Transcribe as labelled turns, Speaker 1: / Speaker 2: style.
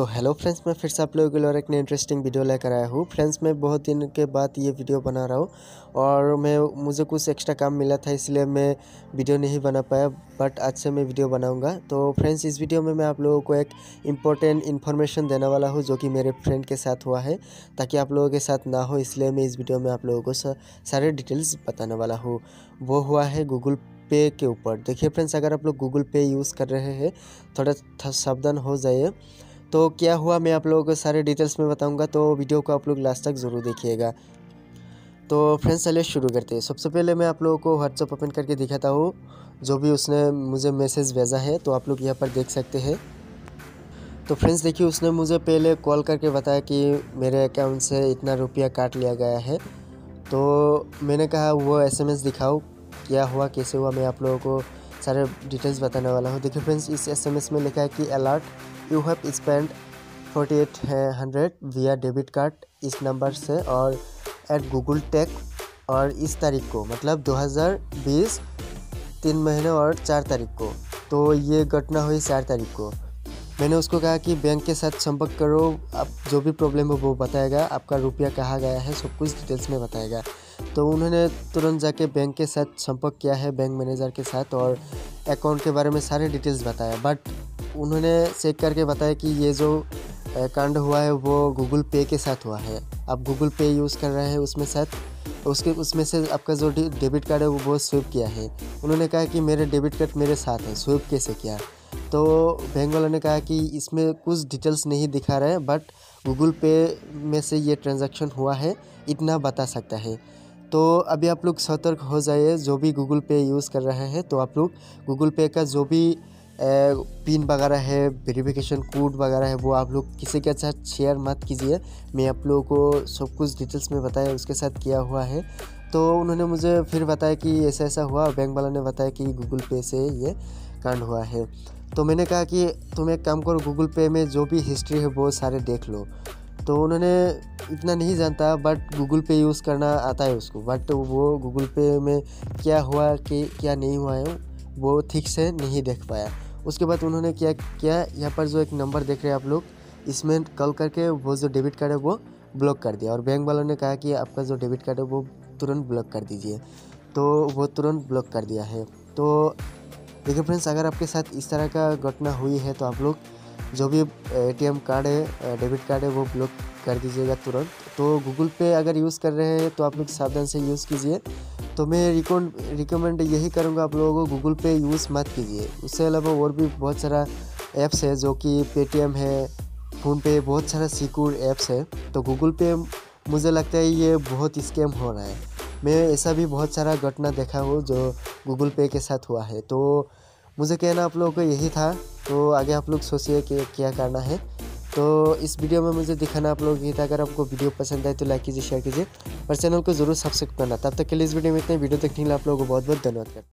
Speaker 1: तो hello friends मैं फिर से आप लोगों के लिए एक नई इंटरेस्टिंग वीडियो लेकर आया हूँ। फ्रेंड्स मैं बहुत दिन के बाद ये वीडियो बना रहा हूँ और मैं, मुझे कुछ एक्स्ट्रा काम मिला था इसलिए मैं वीडियो नहीं बना पाया बट आज से मैं वीडियो बनाऊँगा। तो फ्रेंड्स इस वीडियो में मैं आप लोगों को एक इम्पोर्टेंट इन्फॉर्मेशन देने वाला हूँ जो कि मेरे फ्रेंड के साथ हुआ है, ताकि आप लोगों के साथ ना हो, इसलिए मैं इस वीडियो में आप लोगों को सारे डिटेल्स बताने वाला हूँ। वो हुआ है गूगल पे के ऊपर। देखिए फ्रेंड्स अगर आप लोग गूगल पे यूज़ कर रहे हैं, थोड़ा सावधान हो जाइए। तो क्या हुआ? मैं आप लोगों को सारे डिटेल्स में बताऊँगा तो वीडियो को आप लोग लास्ट तक ज़रूर देखिएगा। तो फ्रेंड्स चलिए शुरू करते हैं। सबसे पहले मैं आप लोगों को व्हाट्सअप ओपन करके दिखाता हूँ। जो भी उसने मुझे मैसेज भेजा है तो आप लोग यहाँ पर देख सकते हैं। तो फ्रेंड्स देखिए, उसने मुझे पहले कॉल करके बताया कि मेरे अकाउंट से इतना रुपया काट लिया गया है। तो मैंने कहा, वो एसएमएस दिखाओ, क्या हुआ, कैसे हुआ, मैं आप लोगों को सारे डिटेल्स बताने वाला हूँ। देखिए फ्रेंड्स इस एसएमएस में लिखा है कि alert you have spend forty eight hundred via debit card इस नंबर से और एट गूगल टेक और इस तारीख को मतलब 2020 तीन महीने और चार तारीख को। तो ये घटना हुई चार तारीख को। मैंने उसको कहा कि बैंक के साथ संपर्क करो, आप जो भी प्रॉब्लम हो वो बताएगा, आपका रुपया कहाँ गया है, सब कुछ डिटेल्स में बताएगा। तो उन्होंने तुरंत जाके बैंक के साथ संपर्क किया है, बैंक मैनेजर के साथ और अकाउंट के बारे में सारे डिटेल्स बताया। बट उन्होंने चेक करके बताया कि ये जो कांड हुआ है वो गूगल पे के साथ हुआ है। आप गूगल पे यूज़ कर रहे हैं उसमें साथ, उसके, उसमें से आपका जो डेबिट कार्ड है वो वो स्विप किया है। उन्होंने कहा कि मेरे डेबिट कार्ड मेरे साथ है स्विप कैसे किया? तो बैंक वालों ने कहा कि इसमें कुछ डिटेल्स नहीं दिखा रहे हैं बट गूगल पे में से ये ट्रांजैक्शन हुआ है, इतना बता सकता है। तो अभी आप लोग सतर्क हो जाइए, जो भी गूगल पे यूज़ कर रहे हैं तो आप लोग गूगल पे का जो भी पिन वगैरह है वेरिफिकेशन कोड वगैरह है, वो आप लोग किसी के साथ शेयर मत कीजिए। मैं आप लोगों को सब कुछ डिटेल्स में बताया, उसके साथ किया हुआ है। तो उन्होंने मुझे फिर बताया कि ऐसा ऐसा हुआ बैंक वाला ने बताया कि गूगल पे से ये कांड हुआ है। तो मैंने कहा कि तुम एक काम करो गूगल पे में जो भी हिस्ट्री है वो सारे देख लो। तो उन्होंने इतना नहीं जानता बट गूगल पे यूज़ करना आता है उसको। बट वो गूगल पे में क्या हुआ, कि क्या नहीं हुआ है, वो ठीक से नहीं देख पाया। उसके बाद उन्होंने क्या, किया, यहाँ पर जो एक नंबर देख रहे हैं आप लोग, इसमें कॉल करके वो जो डेबिट कार्ड है वो ब्लॉक कर दिया। और बैंक वालों ने कहा कि आपका जो डेबिट कार्ड है वो तुरंत ब्लॉक कर दीजिए। तो वो तुरंत ब्लॉक कर दिया है। तो देखिए फ्रेंड्स, अगर आपके साथ इस तरह का घटना हुई है तो आप लोग जो भी एटीएम कार्ड है डेबिट कार्ड है, वो ब्लॉक कर दीजिएगा तुरंत। तो गूगल पे अगर यूज़ कर रहे हैं तो आप लोग सावधान से यूज़ कीजिए। तो मैं रिकमेंड यही करूँगा आप लोगों को गूगल पे यूज़ मत कीजिए। उससे अलावा और भी बहुत सारा ऐप्स है, जो कि पेटीएम है फ़ोनपे बहुत सारा सिक्योर ऐप्स है। तो गूगल पे मुझे लगता है ये बहुत स्कैम हो रहा है। मैं ऐसा भी बहुत सारा घटना देखा हूँ जो गूगल पे के साथ हुआ है। तो मुझे कहना आप लोगों को यही था। तो आगे आप लोग सोचिए कि क्या करना है। तो इस वीडियो में मुझे दिखाना आप लोग ये था। अगर आपको वीडियो पसंद आए तो लाइक कीजिए शेयर कीजिए और चैनल को ज़रूर सब्सक्राइब करना। तब तक के लिए इस वीडियो में इतने। वीडियो देखने के लिए आप लोगों को बहुत बहुत धन्यवाद